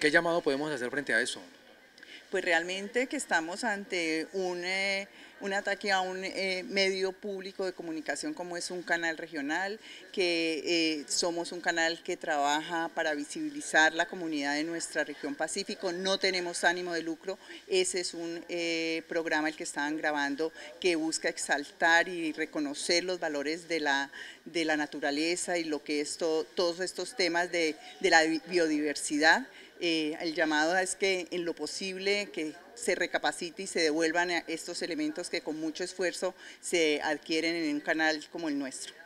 ¿Qué llamado podemos hacer frente a eso? Pues realmente que estamos ante un, eh, un ataque a un eh, medio público de comunicación como es un canal regional, que eh, somos un canal que trabaja para visibilizar la comunidad de nuestra región Pacífico, no tenemos ánimo de lucro, ese es un programa el que estaban grabando que busca exaltar y reconocer los valores de la, de la naturaleza y lo que es todos estos temas de, de la biodiversidad. Eh, el llamado es que en lo posible que se recapacite y se devuelvan estos elementos que con mucho esfuerzo se adquieren en un canal como el nuestro.